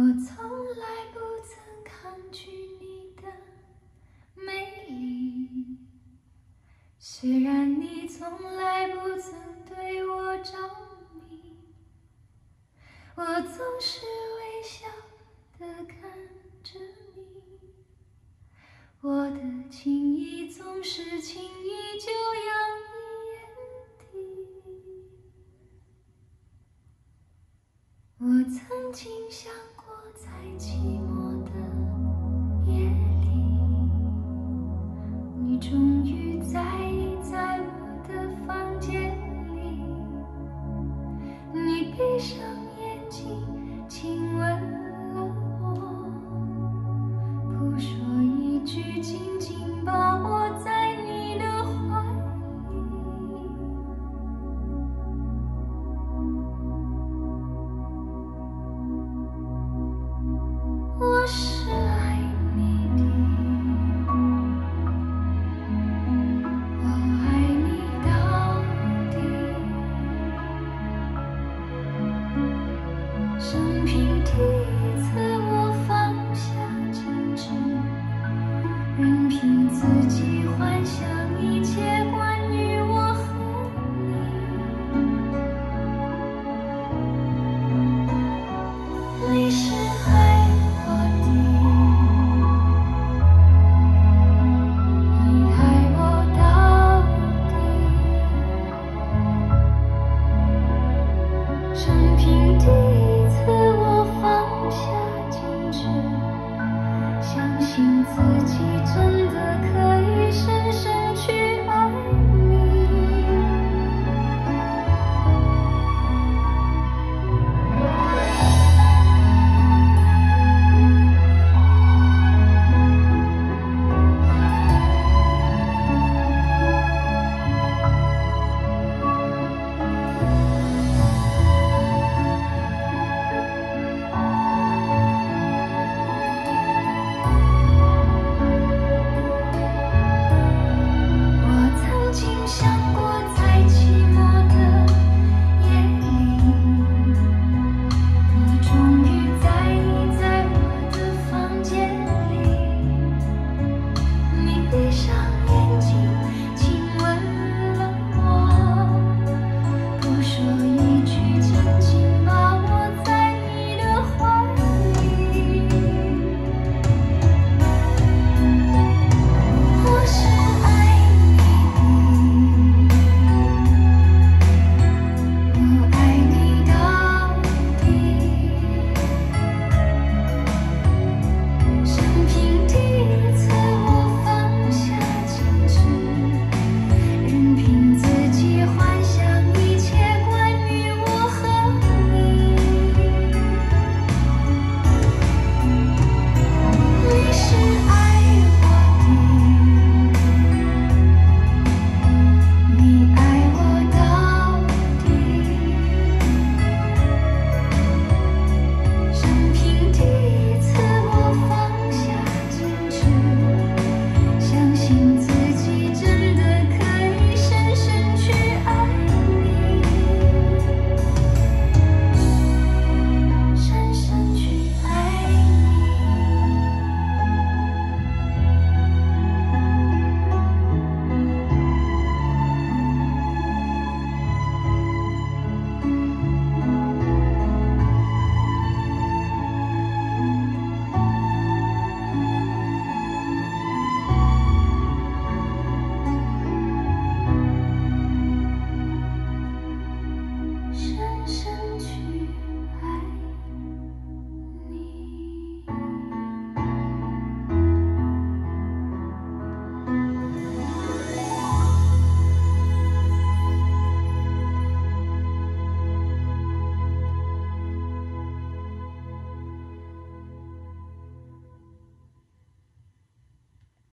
我从来不曾抗拒你的美丽，虽然你从来不曾对我着迷，我总是微笑的看着你，我的情意总是轻易就洋溢眼底。我曾经想在寂寞的夜里，你终于在意在我的房间里。你闭上我是